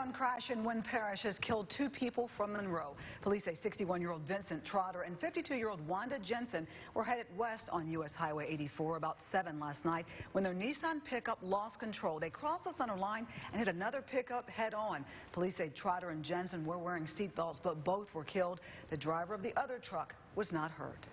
head-on crash in Winn Parish has killed two people from Monroe. Police say 61-year-old Vincent Trotter and 52-year-old Wanda Jensen were headed west on U.S. Highway 84 about 7 last night when their Nissan pickup lost control. They crossed the center line and hit another pickup head-on. Police say Trotter and Jensen were wearing seatbelts, but both were killed. The driver of the other truck was not hurt.